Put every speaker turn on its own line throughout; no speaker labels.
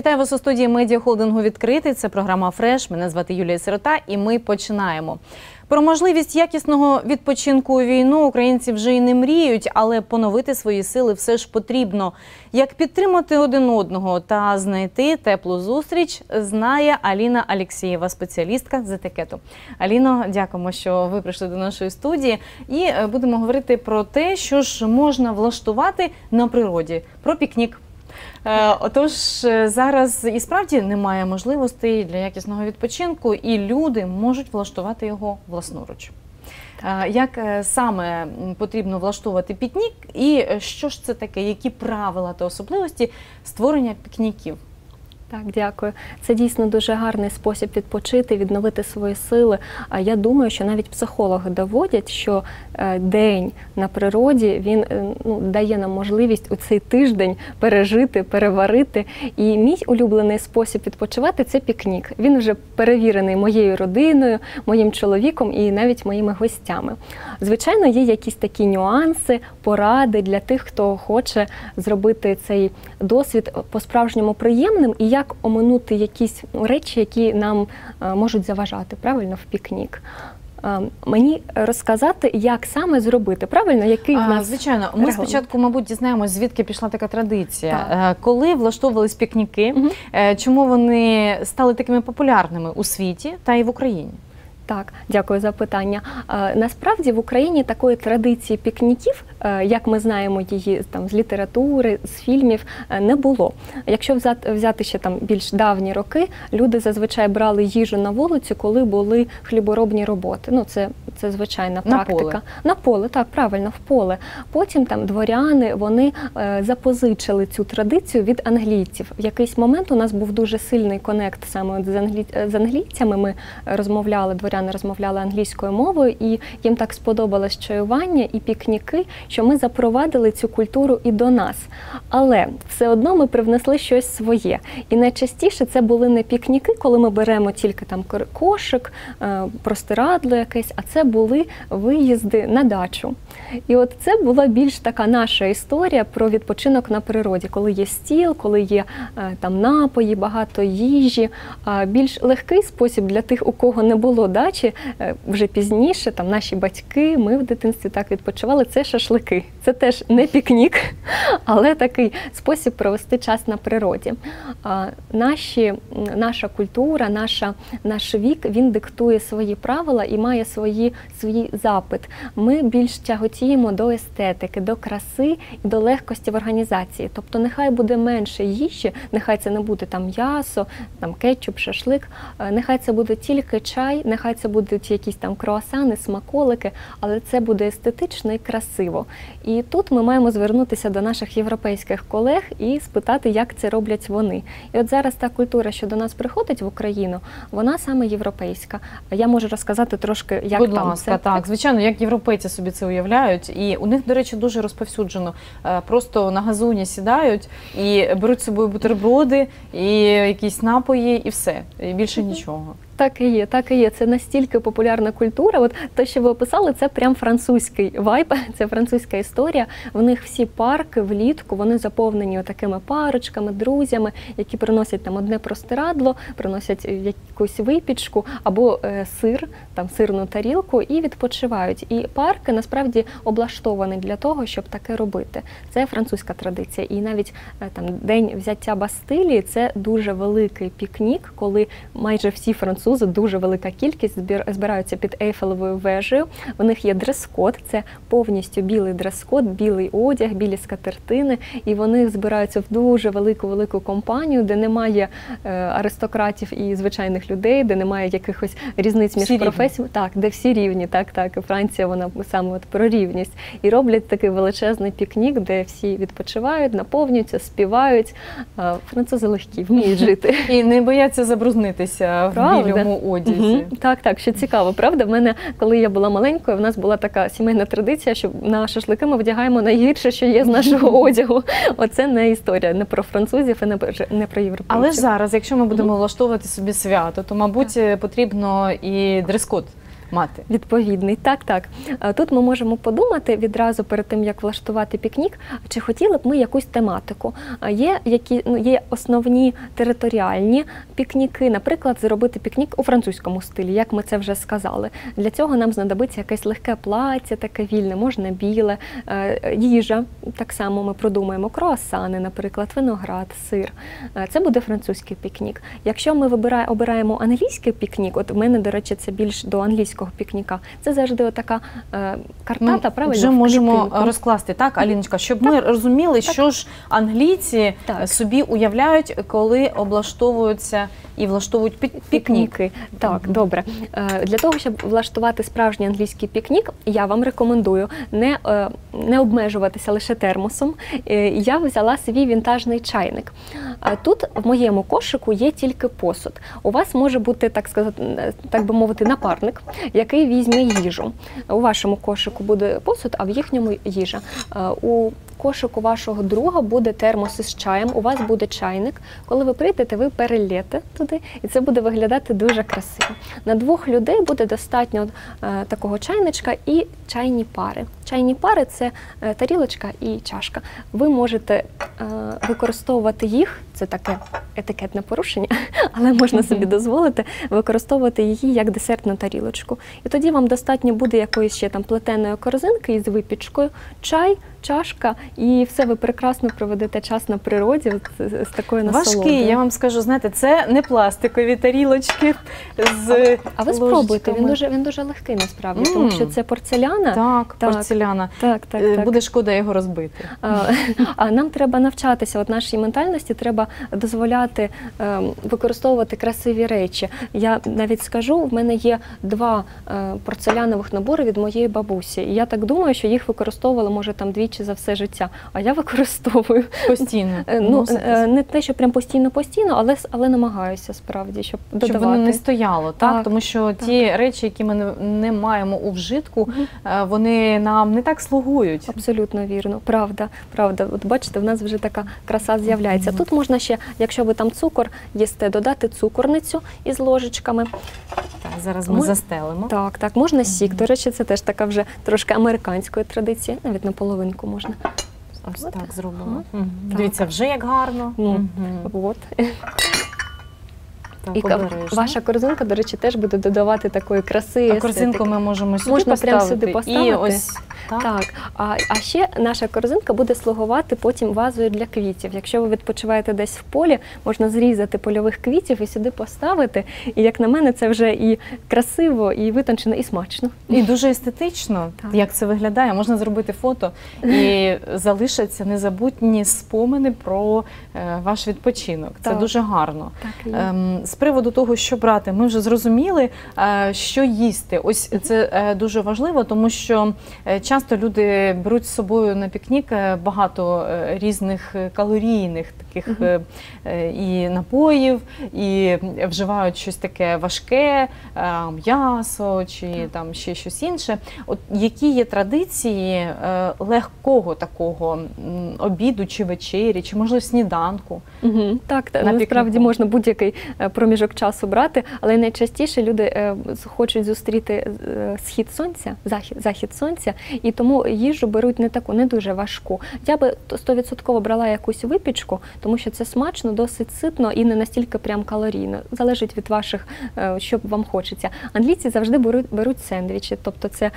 Вітаю вас у студії медіахолдингу відкритий. Це програма Фреш. Мене звати Юлія Сирота, і ми починаємо. Про можливість якісного відпочинку у війну українці вже й не мріють, але поновити свої сили все ж потрібно. Як підтримати один одного та знайти теплу зустріч, знає Аліна Алєксєєва, спеціалістка з етикету. Аліно, дякуємо, що ви прийшли до нашої студії, і е, будемо говорити про те, що ж можна влаштувати на природі, про пікнік. Е, Отож, е, зараз і справді немає можливостей для якісного відпочинку, і люди можуть влаштувати його власноруч. Е, Як саме потрібно влаштовувати пікнік, і що ж це таке, які правила та особливості створення пікніків?
Так, дякую. Це дійсно дуже гарний спосіб відпочити, відновити свої сили. А я думаю, що навіть психологи доводять, що е, день на природі він е, ну, дає нам можливість у цей тиждень пережити, переварити. І мій улюблений спосіб відпочивати це пікнік. Він вже перевірений моєю родиною, моїм чоловіком і навіть моїми гостями. Звичайно, є якісь такі нюанси, поради для тих, хто хоче зробити цей досвід по-справжньому приємним і як оминути якісь речі, які нам е, можуть заважати правильно в пікнік. Е, Мені розказати, як саме зробити, правильно, який в нас
звичайно, ми
регламент?
спочатку, мабуть, дізнаємось, звідки пішла така традиція.
Так.
Е, Коли влаштовувались пікніки, е, чому вони стали такими популярними у світі та й в Україні?
Так, дякую за питання. Насправді в Україні такої традиції пікніків, е, як ми знаємо її там з літератури, з фільмів, е, не було. Якщо взяти, ще там більш давні роки, люди зазвичай брали їжу на вулицю, коли були хліборобні роботи. Ну це, це звичайна
На
практика.
поле.
На поле, так, правильно, в поле. Потім там дворяни вони е, запозичили цю традицію від англійців. В якийсь момент у нас був дуже сильний конект саме з, з англійцями. Ми розмовляли, дворяни розмовляли англійською мовою, і їм так сподобалось чаювання і пікніки, що ми запровадили цю культуру і до нас. Але все одно ми привнесли щось своє. І найчастіше це були не пікніки, коли ми беремо тільки там кошик, е, простирадло якесь, а це були виїзди на дачу. І от це була більш така наша історія про відпочинок на природі, коли є стіл, коли є е, там напої, багато їжі. Більш легкий спосіб для тих, у кого не було дачі, е, вже пізніше, там наші батьки, ми в дитинстві так відпочивали. Це шашлики. Це теж не пікнік, але такий спосіб провести час на природі. Наші, наша культура, наша, наш вік він диктує свої правила і має свої, свій запит. Ми більш тяготіємо до естетики, до краси і до легкості в організації. Тобто, нехай буде менше їжі, нехай це не буде там м'ясо, там кетчуп, шашлик, е, нехай це буде тільки чай, нехай це будуть якісь там круасани, смаколики, але це буде естетично і красиво. І тут ми маємо звернутися до наших європейських колег і спитати, як це роблять вони. І от зараз та культура, що до нас приходить в Україну, вона саме європейська. Я можу розказати трошки, як
Будь
там
ласка,
це.
так звичайно, як європейці собі це уявляють, і у них, до речі, дуже розповсюджено. Е, Просто на газоні сідають і беруть з собою бутерброди, і якісь напої, і все, і більше нічого.
Так і є, так і є. Це настільки популярна культура. От те, що ви описали, це прям французький вайб, це французька історія. В них всі парки влітку вони заповнені такими парочками, друзями, які приносять там одне простирадло, приносять е, якусь випічку або е, сир, там сирну тарілку, і відпочивають. І парки насправді облаштовані для того, щоб таке робити. Це французька традиція. І навіть е, там день взяття Бастилії це дуже великий пікнік, коли майже всі французи, дуже велика кількість збираються під Ейфелевою вежею. У них є дрес-код, це повністю білий дрес-код, білий одяг, білі скатертини, і вони збираються в дуже велику велику компанію, де немає е, аристократів і звичайних людей, де немає якихось різниць між
рівні.
професіями. Так, де всі рівні, так, так. Франція, вона саме от про рівність. І роблять такий величезний пікнік, де всі відпочивають, наповнюються, співають. Е, Французи легкі, вміють жити.
І не бояться забрузнитися в? Білому одязі.
Угу. Так, так, що цікаво, правда? В мене, коли я була маленькою, в нас була така сімейна традиція, що на шашлики ми вдягаємо найгірше, що є з нашого одягу. Оце не історія не про французів і не про не про європейців.
Але ж зараз, якщо ми будемо влаштовувати собі свято, то мабуть потрібно і дрес-код мати.
Відповідний, так, так. Е, Тут ми можемо подумати відразу перед тим, як влаштувати пікнік, чи хотіли б ми якусь тематику. Є які ну, є основні територіальні пікніки, наприклад, зробити пікнік у французькому стилі, як ми це вже сказали. Для цього нам знадобиться якесь легке плаття, таке вільне, можна біле, Е, їжа. Так само ми продумаємо круасани, наприклад, виноград, сир. Е, Це буде французький пікнік. Якщо ми обираємо англійський пікнік, от в мене, до речі, це більш до англійського пікніка. Це завжди отака е, картата, правильно?
вже можемо
клітинку.
розкласти так, Аліночка, щоб ми розуміли, що ж англійці
Так.
собі уявляють, коли облаштовуються і влаштовують пі- пікнік.
Пікніки. Так, добре. Е, Для того, щоб влаштувати справжній англійський пікнік, я вам рекомендую не, е, не обмежуватися лише термосом. Е, Я взяла свій вінтажний чайник. А Тут в моєму кошику є тільки посуд. У вас може бути, так сказати, е, так би мовити, напарник, який візьме їжу. У вашому кошику буде посуд, а в їхньому їжа. Е, У кошику вашого друга буде термос із чаєм, у вас буде чайник. Коли ви прийдете, ви перелєте туди, і це буде виглядати дуже красиво. На двох людей буде достатньо е, такого чайничка і чайні пари. Чайні пари це е, тарілочка і чашка. Ви можете е, використовувати їх, це таке етикетне порушення, але можна собі дозволити використовувати її як десертну тарілочку. І тоді вам достатньо буде якоїсь ще там плетеної корзинки із випічкою, чай, чашка, і все ви прекрасно проведете час на природі з, з такою насолодою.
Важкий, я вам скажу, знаєте, це не пластикові тарілочки з
А ви спробуйте, він дуже він дуже легкий насправді,
Мм.
тому що це порцеляна.
Так,
Так.
порцеляна.
Так, так.
Е,
так.
Буде шкода його розбити.
А, А нам треба навчатися. От нашій ментальності треба дозволяти ем, використовувати красиві речі. Я навіть скажу, в мене є два е, порцелянових набори від моєї бабусі. І я так думаю, що їх використовували може там двічі за все життя. А я використовую
Постійно.
Е, ну е, не те, що прям постійно постійно, але але намагаюся справді, щоб
щоб воно не стояло, так?
Так,
тому що ті речі, які ми не, маємо у вжитку, е, вони нам не так слугують.
Абсолютно вірно, правда, правда. От бачите, в нас вже така краса з'являється. Тут можна ще, якщо ви там цукор їсте, додати цукорницю із ложечками.
Так, зараз ми
Ми-
застелимо.
Так, так, можна сік. До речі, це теж така вже трошки американської традиції, навіть на половинку можна.
Ось
От.
так зробимо.
Так.
Дивіться, вже як гарно.
Ну,
Мгм.
От.
Так,
І
обережно.
ваша корзинка, до речі, теж буде додавати такої краси.
А корзинку ми можемо сюди
Можна прямо сюди поставити.
І ось так.
Так, а, а ще наша корзинка буде слугувати потім вазою для квітів. Якщо ви відпочиваєте десь в полі, можна зрізати польових квітів і сюди поставити. І як на мене, це вже і красиво, і витончено, і смачно.
І дуже естетично,
Так.
як це виглядає. Можна зробити фото і залишаться незабутні спомини про е, ваш відпочинок. Це
Так.
дуже гарно.
Так,
Ем, З приводу того, що брати, ми вже зрозуміли, е, що їсти. Ось це е, дуже важливо, тому що е, часто люди беруть з собою на пікнік е, багато е, різних е, калорійних таких е, і напоїв, і вживають щось таке важке, м'ясо чи там ще щось інше. От які є традиції легкого такого обіду чи вечері, чи можливо сніданку?
Угу. Так,
На
насправді можна будь-який проміжок часу брати, але найчастіше люди хочуть зустріти схід сонця, захід, захід сонця, і тому їжу беруть не таку, не дуже важку. Я би то- стовідсотково брала якусь випічку, тому що це смачно, досить ситно і не настільки прям калорійно. Залежить від ваших, е, що вам хочеться. Англійці завжди беруть, беруть сендвічі, тобто це е,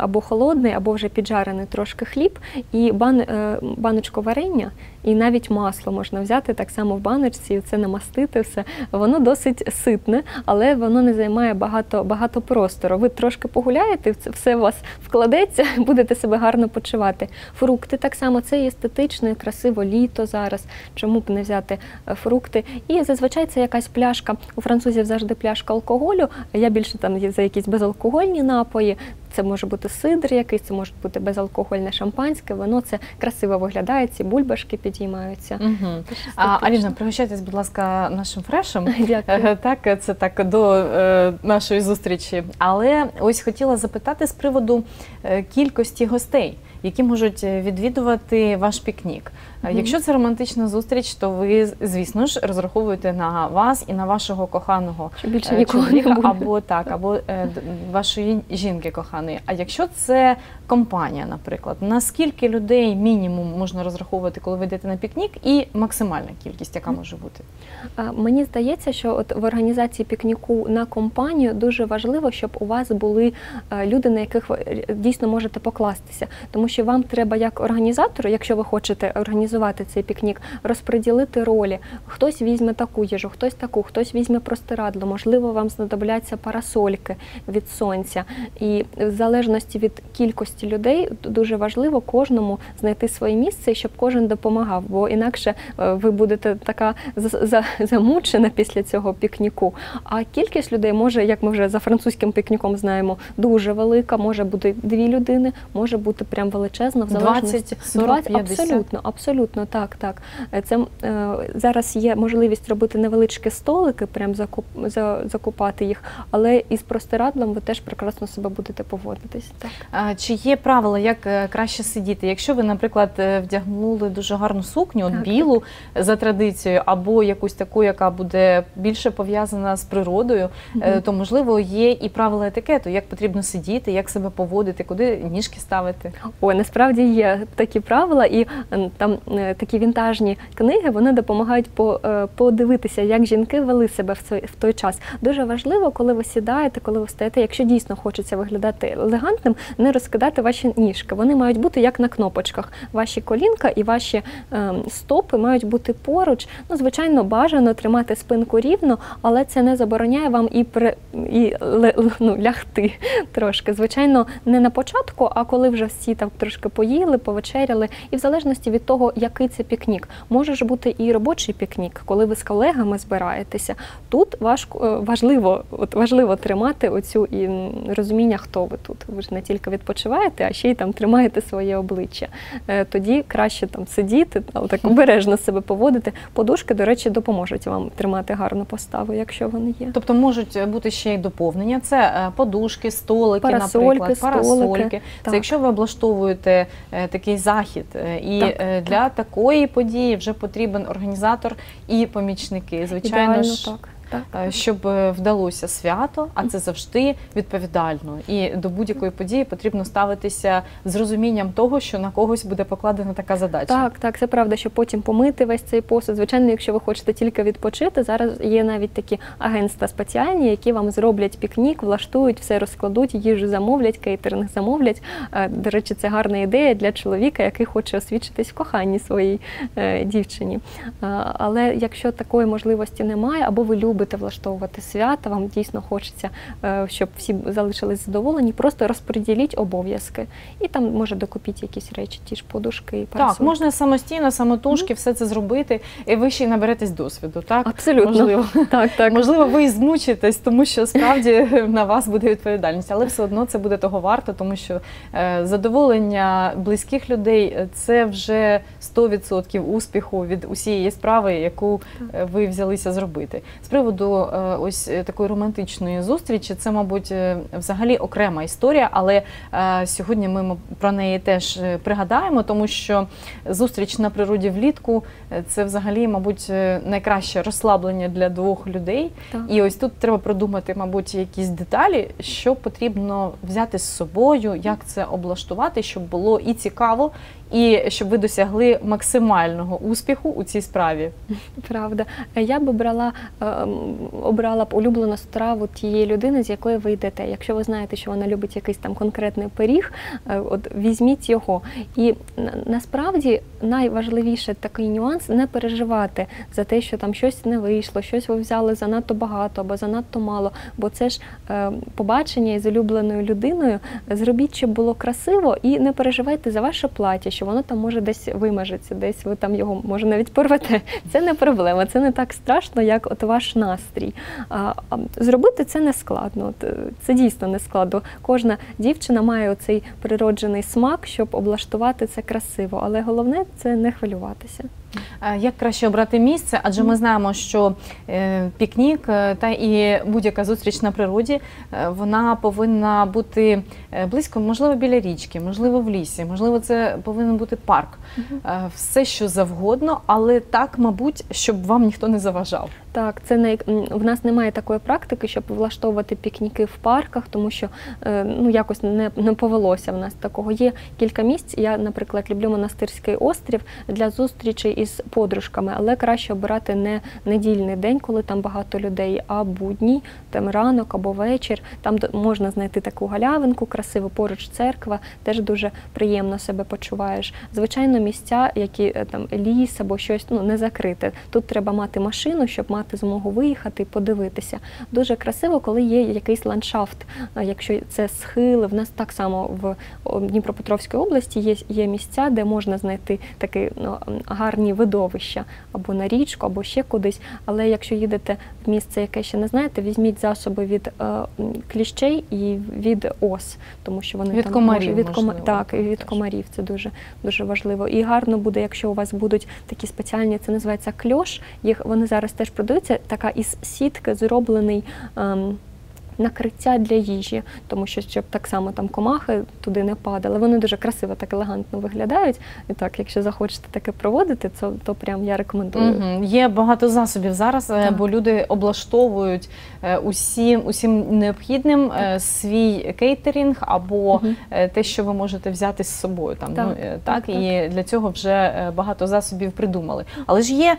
або холодний, або вже піджарений трошки хліб і бан, е, баночку варення, і навіть масло можна взяти так само в баночці, і це намастити все. Воно досить ситне, але воно не займає багато, багато простору. Ви трошки погуляєте, все у вас вкладеться, будете себе гарно почувати. Фрукти так само це і естетично, і красиво літо зараз. Чому б не взяти е, фрукти? І зазвичай це якась пляшка. У французів завжди пляшка алкоголю. Я більше там за якісь безалкогольні напої. Це може бути сидр якийсь, це може бути безалкогольне шампанське. Воно це красиво виглядає, ці бульбашки підіймаються.
Угу. А, Аліна, пригощайтесь, будь ласка, нашим фрешем.
Дякую.
Е, Так, це так до е, нашої зустрічі. Але ось хотіла запитати з приводу е, кількості гостей. які можуть е, відвідувати ваш пікнік. Е,
Мгм.
Якщо це романтична зустріч, то ви, звісно ж, розраховуєте на вас і на вашого коханого
більше
е, чоловіка або так, або е, вашої жінки коханої. А якщо це компанія, наприклад, наскільки людей мінімум можна розраховувати, коли ви йдете на пікнік, і максимальна кількість, яка може бути?
Мені здається, що от в організації пікніку на компанію дуже важливо, щоб у вас були люди, на яких ви дійсно можете покластися. Тому що вам треба як організатору, якщо ви хочете організувати цей пікнік, розподілити ролі. Хтось візьме таку їжу, хтось таку, хтось візьме простирадло. Можливо, вам знадобляться парасольки від сонця. І в залежності від кількості людей дуже важливо кожному знайти своє місце, щоб кожен допомагав, бо інакше е, ви будете така за- за- замучена після цього пікніку. А кількість людей може, як ми вже за французьким пікніком знаємо, дуже велика. Може бути дві людини, може бути прям величезна в
20,
залежності
40, 50?
абсолютно, абсолютно так, так. Е, Це е, зараз є можливість робити невеличкі столики, прям закуп, за, закупати їх, але із простирадлом ви теж прекрасно себе будете поводитись. Так.
А, Чи є правила, як е, краще сидіти? Якщо ви, наприклад, е, вдягнули дуже гарну сукню, от
Так,
білу за традицією, або якусь таку, яка буде більше пов'язана з природою,
Мгм.
то можливо є і правила етикету, як потрібно сидіти, як себе поводити, куди ніжки ставити.
Ой, насправді є такі правила, і там такі вінтажні книги вони допомагають е, подивитися, як жінки вели себе в той час. Дуже важливо, коли ви сідаєте, коли ви встаєте, якщо дійсно хочеться виглядати елегантним, не розкидати ваші ніжки. Вони мають бути як на кнопочках. Ваші колінка і ваші е, стопи мають бути поруч. Ну, звичайно, бажано тримати спинку рівно, але це не забороняє вам і при і ну, лягти трошки. Звичайно, не на початку, а коли вже всі так трошки поїли, повечеряли. І в залежності від того, який це пікнік, може ж бути і робочий пікнік, коли ви з колегами збираєтеся. Тут важко е, важливо, от важливо тримати оцю і розуміння, хто ви тут. Ви ж не тільки відпочиваєте, а ще й там тримаєте своє обличчя. Е, Тоді краще там сидіти, але так обережно себе поводити. Подушки, до речі, допоможуть вам тримати гарну поставу, якщо вони є.
Тобто можуть бути ще й доповнення. Це е, подушки, столики,
Парасольки,
наприклад,
столики.
парасольки.
Так.
Це якщо ви облаштовуєте такий захід, і
Так,
для такої події вже потрібен організатор і помічники. Звичайно
Ідеально
ж.
так. Так.
е, Щоб е, вдалося свято, а це завжди відповідально. І до будь-якої події потрібно ставитися з розумінням того, що на когось буде покладена така задача.
Так, так, це правда, що потім помити весь цей посуд. Звичайно, якщо ви хочете тільки відпочити, зараз є навіть такі агентства спеціальні, які вам зроблять пікнік, влаштують, все розкладуть, їжу замовлять, кейтеринг замовлять. Е, До речі, це гарна ідея для чоловіка, який хоче освідчитись в коханні своїй дівчині. Але якщо такої можливості немає, або ви любите влаштовувати свята, вам дійсно хочеться, е, щоб всі залишились задоволені, просто розподіліть обов'язки. І там може докупіть якісь речі, ті ж подушки і
Так, можна самостійно, самотужки все це зробити, і ви ще й наберетесь досвіду. Так,
Абсолютно.
можливо.
Так, так.
Можливо, ви і змучитесь, тому що справді на вас буде відповідальність, але все одно це буде того варто, тому що е, задоволення близьких людей е, це вже 100% успіху від усієї справи, яку ви взялися зробити. З приводу е, ось е, такої романтичної зустрічі, це, мабуть, е, взагалі окрема історія, але сьогодні ми про неї теж пригадаємо, тому що зустріч на природі влітку це взагалі, мабуть, найкраще розслаблення для двох людей.
Так.
І ось тут треба продумати, мабуть, якісь деталі, що потрібно взяти з собою, як це облаштувати, щоб було і цікаво, і щоб ви досягли максимального успіху у цій справі.
Правда. Я б обрала, е, м, обрала б улюблену страву тієї людини, з якої ви йдете. Якщо ви знаєте, що вона любить якийсь там конкретний пиріг, е, от візьміть його. І насправді найважливіше такий нюанс не переживати за те, що там щось не вийшло, щось ви взяли занадто багато або занадто мало. Бо це ж е, побачення із улюбленою людиною. Зробіть, щоб було красиво, і не переживайте за ваше плаття, що воно там може десь вимажеться, десь ви там його може навіть порвете. Це не проблема, це не так страшно, як от ваш настрій. А, а, зробити це не складно. Е, це дійсно не складно. Кожна дівчина має оцей природжений смак, щоб облаштувати це красиво. Але головне це не хвилюватися.
Як краще обрати місце? Адже ми знаємо, що е, пікнік е, та і будь-яка зустріч на природі вона повинна бути близько, можливо, біля річки, можливо, в лісі, можливо, це повинен бути парк. Все, що завгодно, але так, мабуть, щоб вам ніхто не заважав.
Так, це не в нас немає такої практики, щоб влаштовувати пікніки в парках, тому що е, ну якось не, не повелося в нас такого. Є кілька місць. Я, наприклад, люблю монастирський острів для зустрічей із подружками, але краще обирати не недільний день, коли там багато людей, а будній, там ранок або вечір. Там можна знайти таку галявинку, красиву поруч церква, теж дуже приємно себе почуваєш. Звичайно, місця, які е, там ліс або щось ну не закрите. Тут треба мати машину, щоб мати змогу виїхати і подивитися. Дуже красиво, коли є якийсь ландшафт. Якщо це схили, в нас так само в Дніпропетровській області є, є місця, де можна знайти такі ну, гарні видовища або на річку, або ще кудись. Але якщо їдете в місце, яке ще не знаєте, візьміть засоби від е, кліщей і від ос, тому що вони
Від
там
комарів,
можуть- від кома- так, і від комарів. Це дуже дуже важливо. І гарно буде, якщо у вас будуть такі спеціальні, це називається кльош. Їх вони зараз теж продаються. Така із сітки зроблений. Ем, Накриття для їжі, тому що щоб так само там комахи туди не падали. Вони дуже красиво, так елегантно виглядають. І так, якщо захочете таке проводити, то, то прям я рекомендую.
Мгм. Є багато засобів зараз, е,
Так.
бо люди облаштовують е, усім, усім необхідним е, свій кейтерінг або е, те, що ви можете взяти з собою. Там
Так,
ну, так,
так,
і для цього вже багато засобів придумали. Але ж є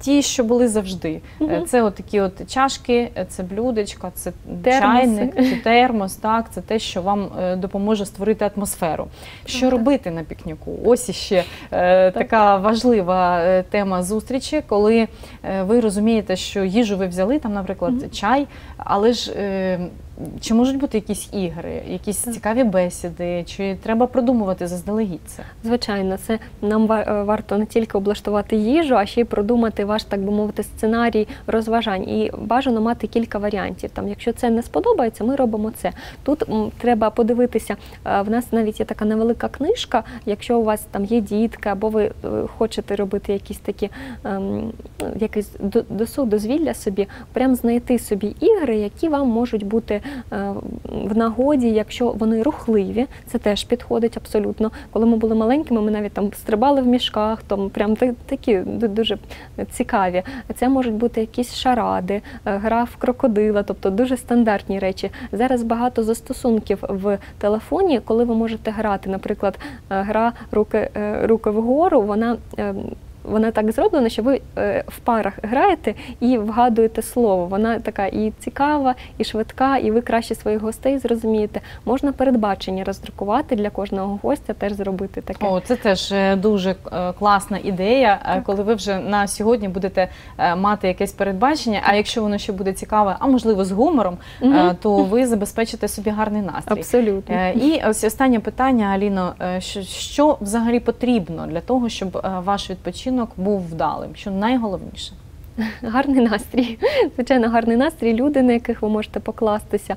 ті, що були завжди.
Мгм.
Це от такі от чашки, це блюдечка, це
Термоси.
Чайник, чи термос. Так, це те, що вам е, допоможе створити атмосферу. Що
Так.
робити на пікніку? Ось іще е, така важлива е, тема зустрічі, коли ви розумієте, що їжу ви взяли, там, наприклад, чай, але ж. Чи можуть бути якісь ігри, якісь цікаві бесіди, чи треба продумувати заздалегідь це?
Звичайно, це нам е, варто не тільки облаштувати їжу, а ще й продумати ваш, так би мовити, сценарій розважань. І бажано мати кілька варіантів. Там, якщо це не сподобається, ми робимо це. Тут треба подивитися. е, В нас навіть є така невелика книжка. Якщо у вас там є дітки, або ви е, хочете робити якісь такі ем, якийсь до- досуг, дозвілля собі, прям знайти собі ігри, які вам можуть бути в нагоді, якщо вони рухливі, це теж підходить абсолютно. Коли ми були маленькими, ми навіть там стрибали в мішках, там прям такі дуже цікаві. Це можуть бути якісь шаради, е, гра в крокодила, тобто дуже стандартні речі. Зараз багато застосунків в телефоні, коли ви можете грати. Наприклад, е, гра руки, е, руки вгору, вона. Вона так зроблена, що ви е, в парах граєте і вгадуєте слово. Вона така і цікава, і швидка, і ви краще своїх гостей зрозумієте. Можна передбачення роздрукувати для кожного гостя, теж зробити таке.
О, це теж е, дуже е, класна ідея, е, коли ви вже на сьогодні будете мати якесь передбачення. А якщо воно ще буде цікаве, а можливо з гумором,
Мгм.
то ви забезпечите собі гарний настрій.
Абсолютно.
І ось останнє питання, Аліно, що, взагалі потрібно для того, щоб ваш відпочинок був вдалим? Що найголовніше?
Гарний настрій. Звичайно, гарний настрій. Люди, на яких ви можете покластися.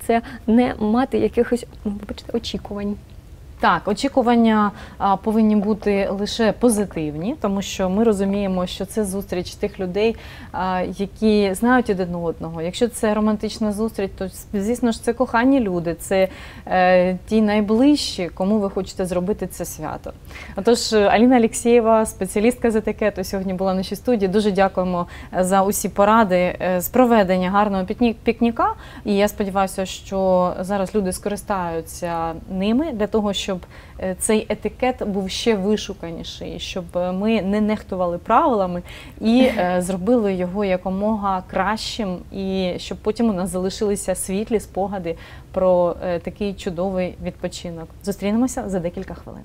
Це не мати якихось ну, вибачте, очікувань.
Так, очікування а, повинні бути лише позитивні, тому що ми розуміємо, що це зустріч тих людей, а, які знають один одного. Якщо це романтична зустріч, то звісно ж це кохані люди, це е, ті найближчі, кому ви хочете зробити це свято. Отож, Аліна Алєксєєва, спеціалістка з етикету, сьогодні була в нашій студії. Дуже дякуємо е, за усі поради е, з проведення гарного пікніка. І я сподіваюся, що зараз люди скористаються ними для того, щоб е, цей етикет був ще вишуканіший, щоб е, ми не нехтували правилами і е, зробили його якомога кращим, і щоб потім у нас залишилися світлі спогади про такий чудовий відпочинок. Зустрінемося за декілька хвилин.